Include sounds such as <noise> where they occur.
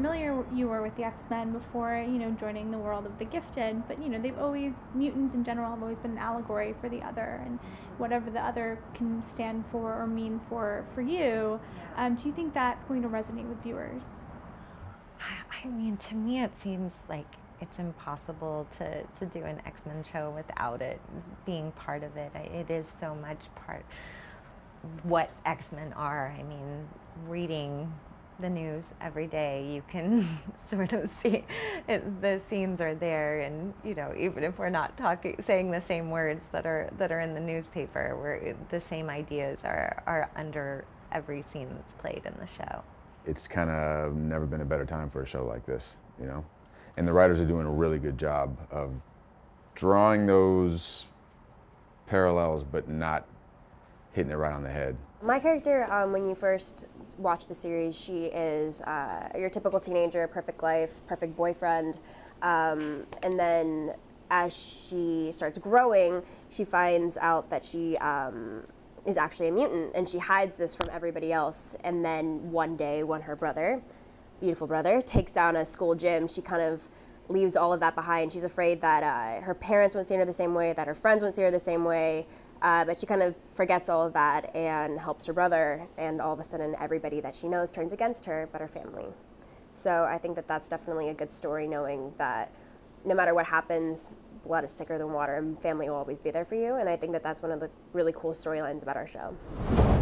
familiar you were with the X-Men before, you know, joining the world of the gifted, but you know, they've always mutants in general have always been an allegory for the other and whatever the other can stand for or mean for for you. Um, do you think that's going to resonate with viewers? I mean, to me, it seems like it's impossible to, to do an X-Men show without it being part of it. It is so much part what X-Men are. I mean, reading the news every day, you can <laughs> sort of see it, the scenes are there, and you know, even if we're not talking, saying the same words that are that are in the newspaper, where the same ideas are are under every scene that's played in the show. It's kind of never been a better time for a show like this, you know and the writers are doing a really good job of drawing those parallels but not hitting it right on the head. My character, um, when you first watch the series, she is uh, your typical teenager, perfect life, perfect boyfriend, um, and then as she starts growing, she finds out that she um, is actually a mutant, and she hides this from everybody else. And then one day, when her brother beautiful brother takes down a school gym, she kind of leaves all of that behind. She's afraid that uh, her parents won't see her the same way, that her friends won't see her the same way, uh, but she kind of forgets all of that and helps her brother, and all of a sudden, everybody that she knows turns against her, but her family. So I think that that's definitely a good story, knowing that no matter what happens, blood is thicker than water, and family will always be there for you. And I think that that's one of the really cool storylines about our show.